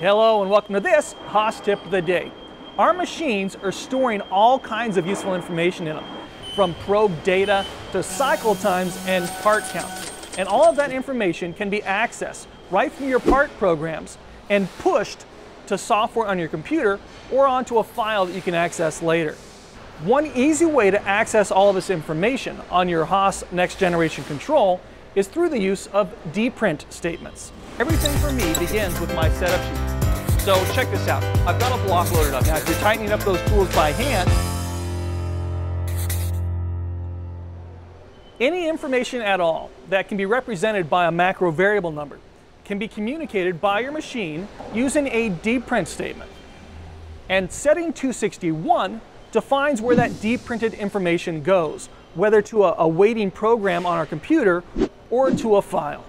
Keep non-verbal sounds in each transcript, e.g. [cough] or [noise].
Hello and welcome to this Haas Tip of the Day. Our machines are storing all kinds of useful information in them, from probe data to cycle times and part counts. And all of that information can be accessed right from your part programs and pushed to software on your computer or onto a file that you can access later. One easy way to access all of this information on your Haas next generation control is through the use of dprint statements. Everything for me begins with my setup sheet. So check this out. I've got a block loaded up. Now if you're tightening up those tools by hand, any information at all that can be represented by a macro variable number can be communicated by your machine using a dprint statement. And setting 261 defines where that dprinted information goes, whether to a, a waiting program on our computer or to a file.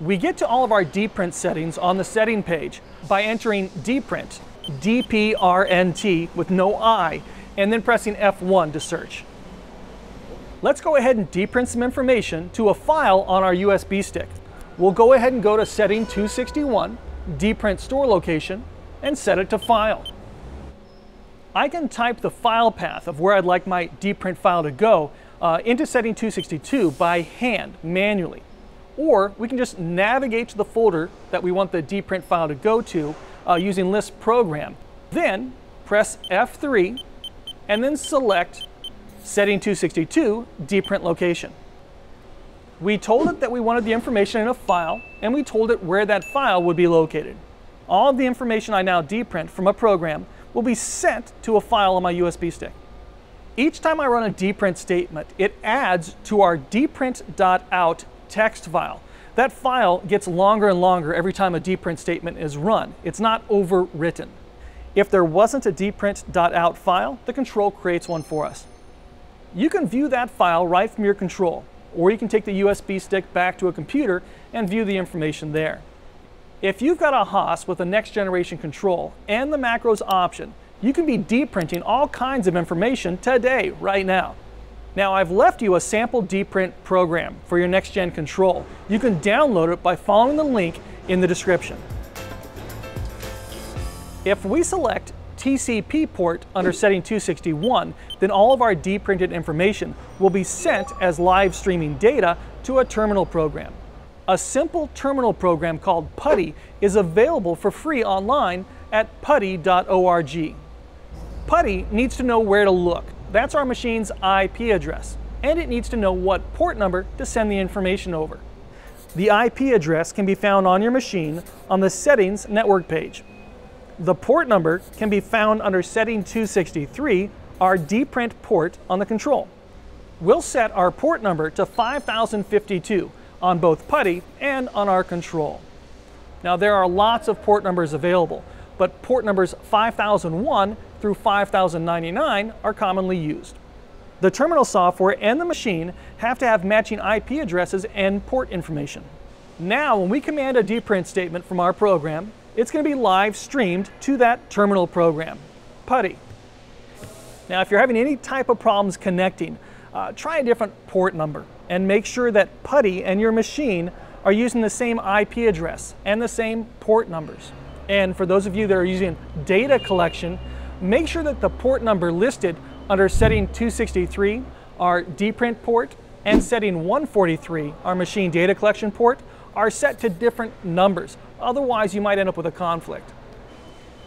We get to all of our dprint settings on the setting page by entering dprint, DPRNT with no I, and then pressing F1 to search. Let's go ahead and dprint some information to a file on our USB stick. We'll go ahead and go to setting 261, dprint store location, and set it to file. I can type the file path of where I'd like my dprint file to go uh, into setting 262 by hand, manually. Or we can just navigate to the folder that we want the dprint file to go to uh, using list program. Then press F3 and then select setting 262 dprint location. We told it that we wanted the information in a file and we told it where that file would be located. All of the information I now dprint from a program will be sent to a file on my USB stick. Each time I run a dprint statement, it adds to our dprint.out text file. That file gets longer and longer every time a dprint statement is run. It's not overwritten. If there wasn't a dprint.out file, the control creates one for us. You can view that file right from your control, or you can take the USB stick back to a computer and view the information there. If you've got a Haas with a next generation control and the macros option, you can be dprinting all kinds of information today, right now. Now I've left you a sample dprint program for your next gen control. You can download it by following the link in the description. If we select TCP port under setting 261, then all of our dprinted information will be sent as live streaming data to a terminal program. A simple terminal program called PuTTY is available for free online at putty.org. PuTTY needs to know where to look. That's our machine's IP address. And it needs to know what port number to send the information over. The IP address can be found on your machine on the Settings network page. The port number can be found under Setting 263, our dprint port on the control. We'll set our port number to 5052 on both PuTTY and on our control. Now there are lots of port numbers available, but port numbers 5001 through 5099 are commonly used. The terminal software and the machine have to have matching IP addresses and port information. Now when we command a dprint statement from our program, it's going to be live streamed to that terminal program, PuTTY. Now if you're having any type of problems connecting, uh, try a different port number and make sure that PuTTY and your machine are using the same IP address and the same port numbers. And for those of you that are using data collection, make sure that the port number listed under setting 263, our dprint port, and setting 143, our machine data collection port, are set to different numbers. Otherwise, you might end up with a conflict.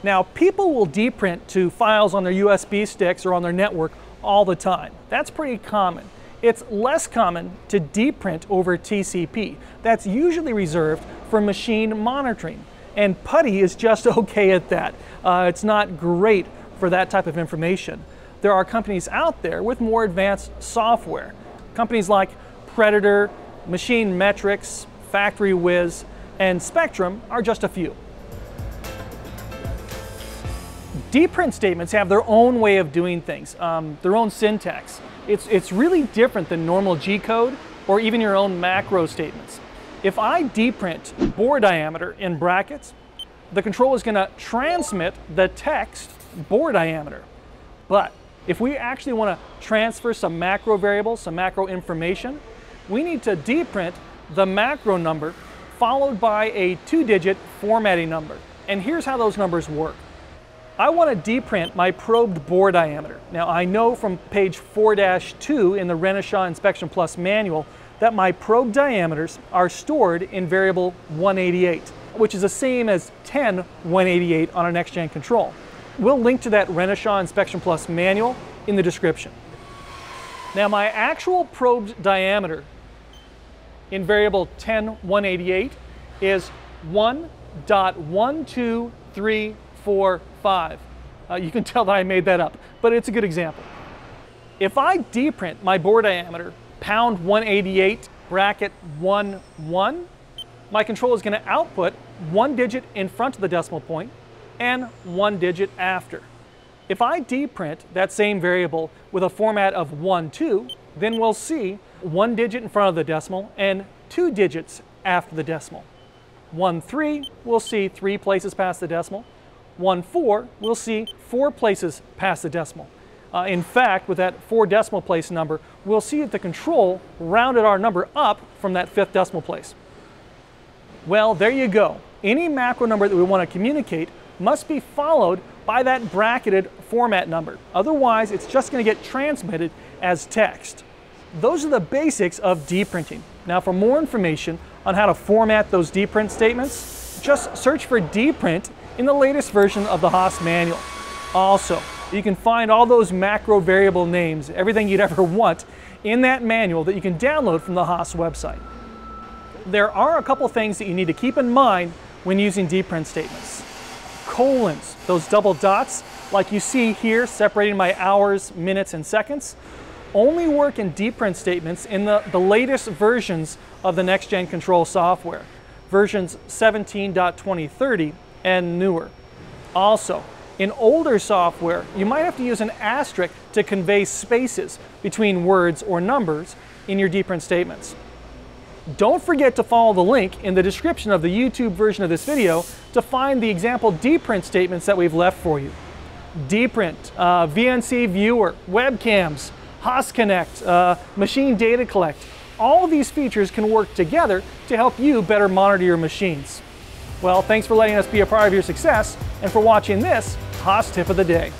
Now, people will dprint to files on their USB sticks or on their network all the time. That's pretty common. It's less common to dprint over TCP. That's usually reserved for machine monitoring. And PuTTY is just [laughs] okay at that. Uh, it's not great for that type of information. There are companies out there with more advanced software. Companies like Predator, MachineMetrics, Factory Wiz, and Spectrum are just a few. Dprint statements have their own way of doing things, um, their own syntax. It's, it's really different than normal G code or even your own macro statements. If I dprint bore diameter in brackets, the control is going to transmit the text bore diameter. But if we actually want to transfer some macro variables, some macro information, we need to dprint the macro number followed by a two-digit formatting number. And here's how those numbers work. I want to dprint my probed bore diameter. Now I know from page 4-2 in the Renishaw Inspection Plus manual that my probe diameters are stored in variable 188, which is the same as 10 188 on our next-gen control. We'll link to that Renishaw Inspection Plus manual in the description. Now my actual probed diameter in variable 10 188 is 1.12345. Uh, you can [laughs] tell that I made that up, but it's a good example. If I dprint my bore diameter pound 188 bracket 1 1, my control is going to output one digit in front of the decimal point and one digit after. If I dprint that same variable with a format of 1 2, then we'll see one digit in front of the decimal and two digits after the decimal. 1 3, we'll see three places past the decimal. 1 4, we'll see four places past the decimal. Uh, in fact, with that four decimal place number, we'll see that the control rounded our number up from that fifth decimal place. Well, there you go. Any macro number that we want to communicate must be followed by that bracketed format number. Otherwise, it's just going to get transmitted as text. Those are the basics of dprinting. Now, for more information on how to format those dprint statements, just search for dprint in the latest version of the Haas manual. Also, you can find all those macro variable names, everything you'd [laughs] ever want, in that manual that you can download from the Haas website. There are a couple things that you need to keep in mind when using dprint statements. Colons, those double dots, like you see here separating my hours, minutes, and seconds, only work in dprint statements in the, the latest versions of the next-gen control software, versions 17.2030 and newer. Also, in older software, you might have to use an asterisk to convey spaces between words or numbers in your dprint statements. Don't forget to follow the link in the description of the YouTube version of this video to find the example dprint statements that we've left for you. Dprint, uh, VNC Viewer, webcams, HaasConnect, uh, Machine Data Collect, all these features can work together to help you better monitor your machines. Well, thanks for letting us be a part of your success and for watching this Haas Tip of the Day.